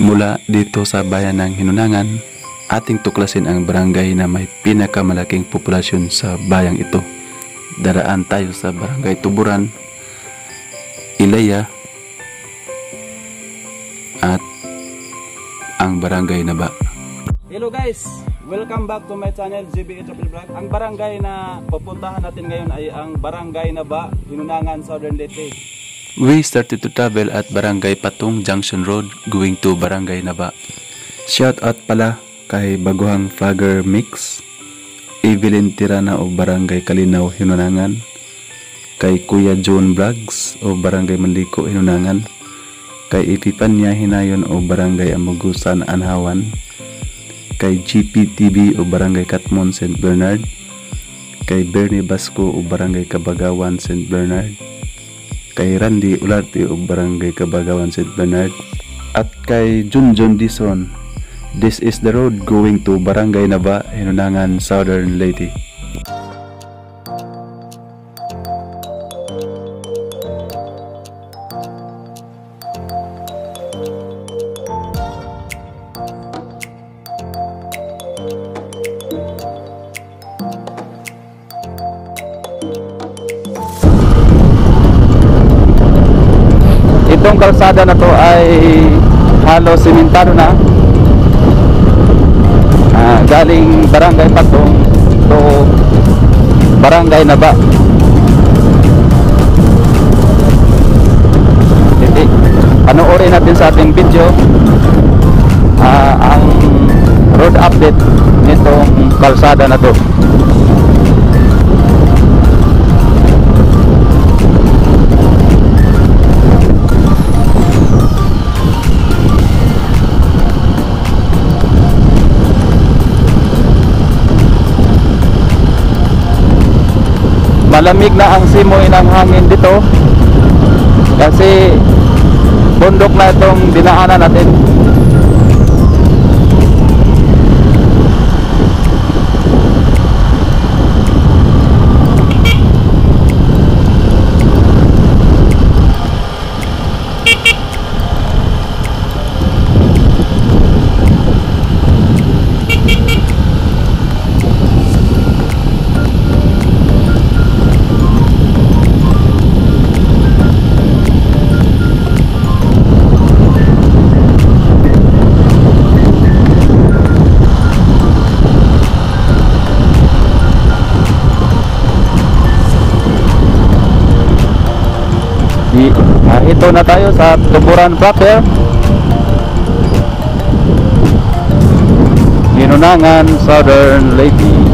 Mula dito sa bayan ng Hinunangan, ating tuklasin ang barangay na may pinakamalaking populasyon sa bayang ito. Daraan tayo sa barangay Tuburan, Ilaya, at ang barangay Naba. Hello guys! Welcome back to my channel, JB Travel Vlog. Ang barangay na pupuntahan natin ngayon ay ang Barangay Naba, Hinunangan, Southern Leyte. We started to travel at Barangay Patong Junction Road going to Barangay Naba. Shout out pala kay Baguhang Flagger Mix, Evelyn Tirana o Barangay Kalinaw Hinunangan, kay Kuya John Braggs o Barangay Manliko Hinunangan, kay Epipanya Hinayon o Barangay Amugusan Anhawan, kay GPTV o Barangay Katmon St. Bernard, kay Bernie Basco o Barangay Kabagawan St. Bernard, kay Randy Ularte o Barangay Kabagawan St. Bernard at kay Junjun Dison. This is the road going to Barangay Naba, Hinunangan, Southern Leyte. Itong kalsada na to ay halos simentado na. Ah, galing Barangay Patong to Barangay Naba. Hindi. Panoorin natin sa ating video ah, ang road update nitong kalsada na to. Malamig na ang simoy ng hangin dito. Kasi bundok na itong dinaanan natin Di, ah, ito na tayo sa Tuburan proper Ginunangan Southern Leyte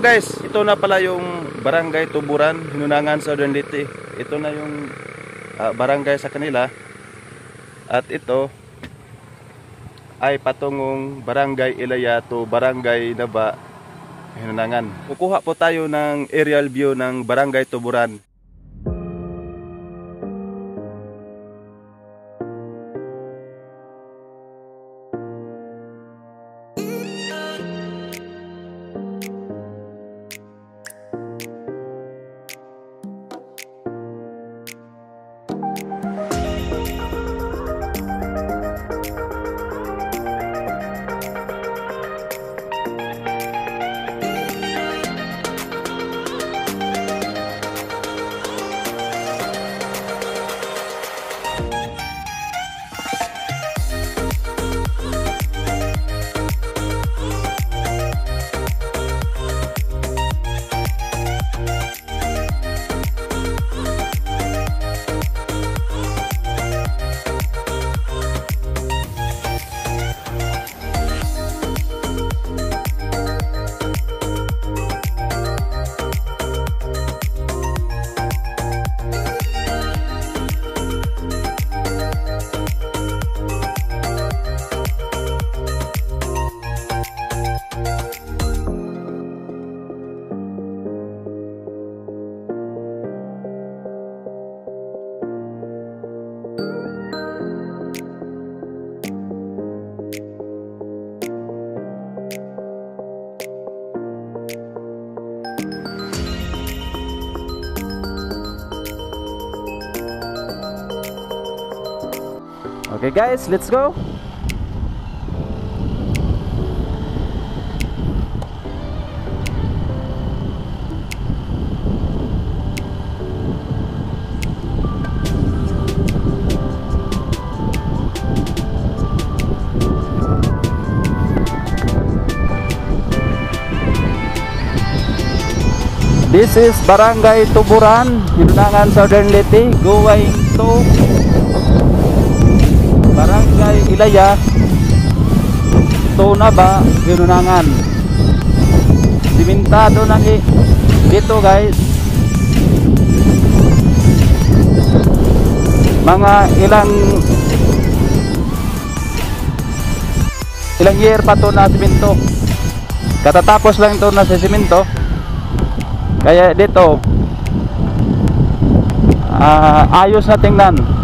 Guys, ito na pala yung Barangay Tuburan, Hinunangan, Southern Leyte. Ito na yung ah, barangay sa kanila. At ito ay patungong Barangay Ilaya to Barangay Naba, Hinunangan. Kukuha po tayo ng aerial view ng Barangay Tuburan. Okay guys, let's go. This is Barangay Tuburan, Hinunangan Southern Leyte, going to Barangay Ilaya, Tunaba, Hinunangan. Simentado na ni dito guys. Mga ilang ilang year pa to na simento. Katatapos lang ito na sa simento. Kaya dito ah, ayos na tingnan.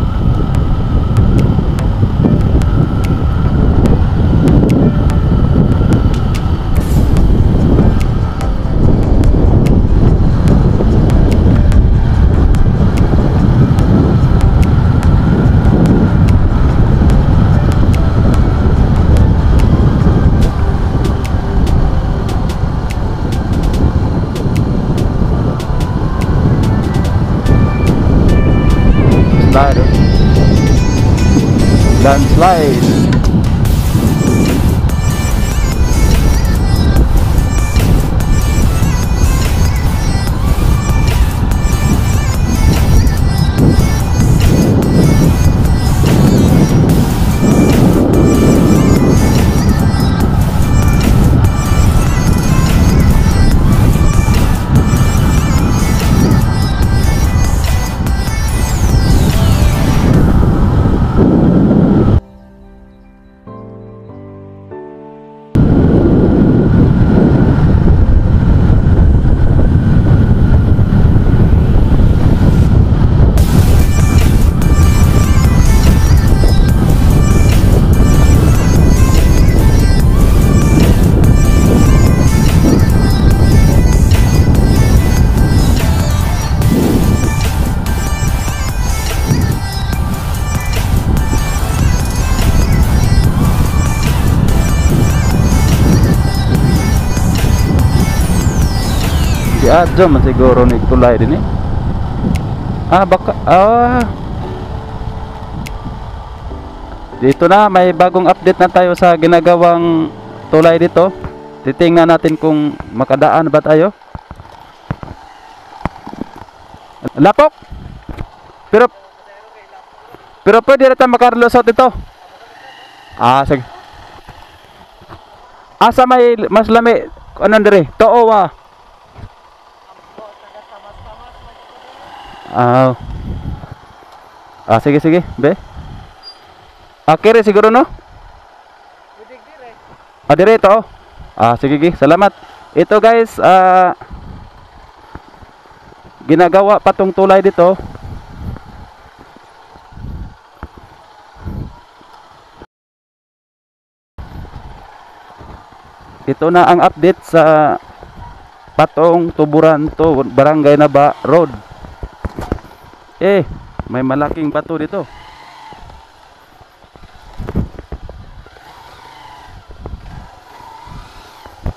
Landslide. Di adyo man siguro ni tulay din eh. Ah, baka ah. Dito na may bagong update na tayo sa ginagawang tulay dito. Titingnan natin kung makadaan ba tayo. Lapok. Pero Pero pwede rin tayo makalusot ito. Ah, sige. Asa may mas lami ano dire? Too wa. Ah. Ah, sige sige, be. Ah, kere siguro no? Ah, direto. oh. Ah, sige sige, salamat. Ito guys, ah ginagawa pa tong tulay dito. Ito na ang update sa Patong Tuburan to Barangay Naba Road. Eh, may malaking bato dito.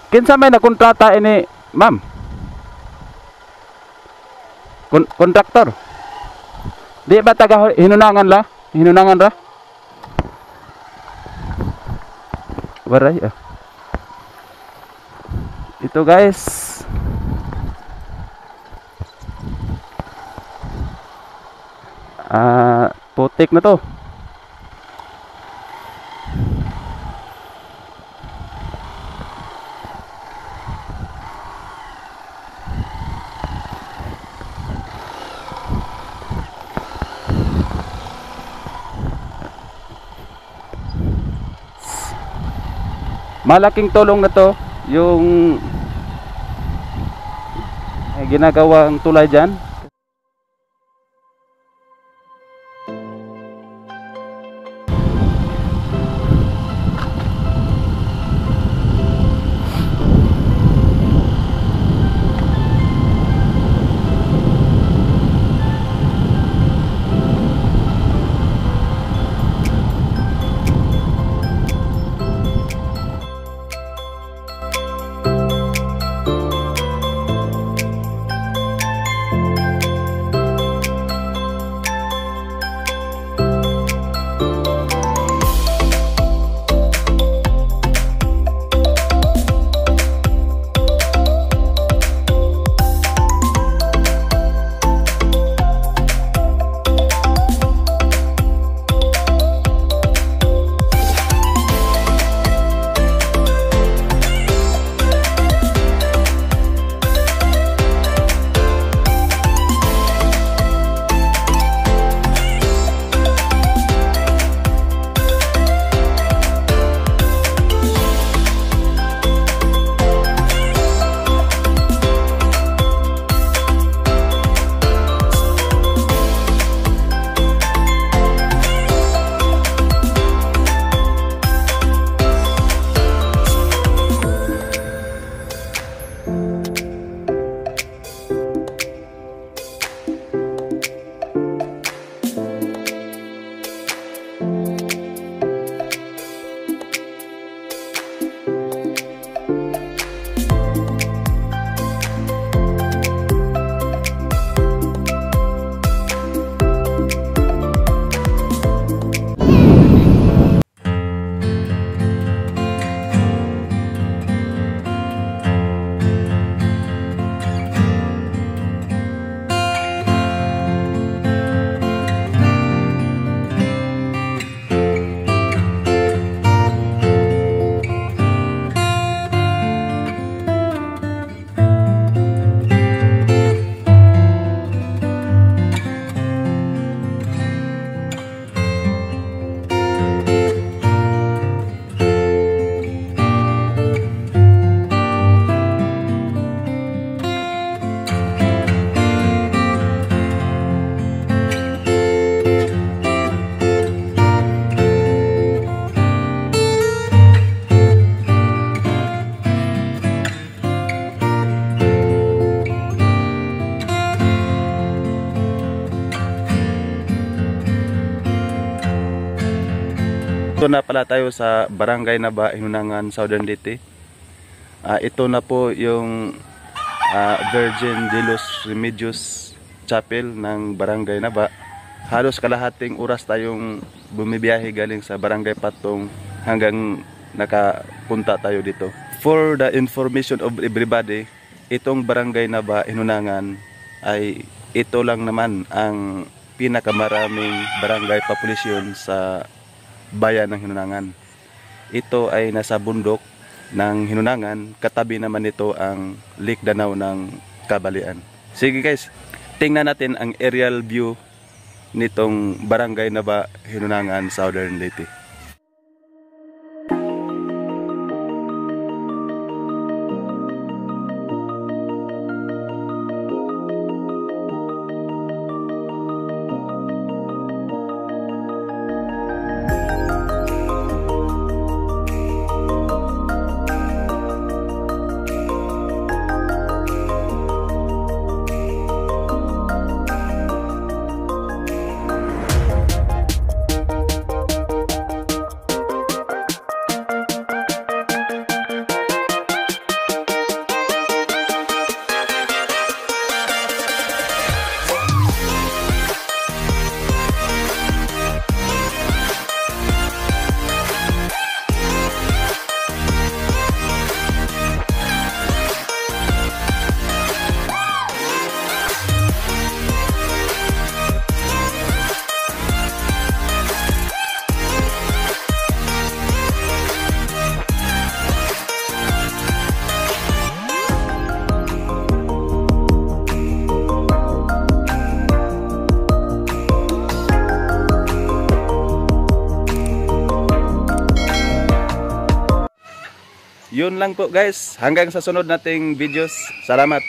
Kinsa may nakontrata ini, ma'am? Kon kontraktor. Di ba taga hinunangan la? Hinunangan ra? Waray ah. Ito guys. Ah, putik na to. Malaking tulong na to yung eh, ginagawang tulay dyan. Ito na pala tayo sa Barangay Naba, Hinunangan, Southern Leyte. Ah, ito na po yung ah, Virgin de los Remedios Chapel ng Barangay Naba. Halos kalahating oras tayong bumibiyahe galing sa Barangay Patong hanggang nakapunta tayo dito. For the information of everybody, itong Barangay Naba, Hinunangan ay ito lang naman ang pinakamaraming barangay population sa bayan ng Hinunangan. Ito ay nasa bundok ng Hinunangan, katabi naman nito ang Lake Danau ng Kabalian. Sige guys, tingnan natin ang aerial view nitong barangay na ba Hinunangan, Southern Leyte. Lang po guys. Hanggang sa sunod nating videos. Salamat.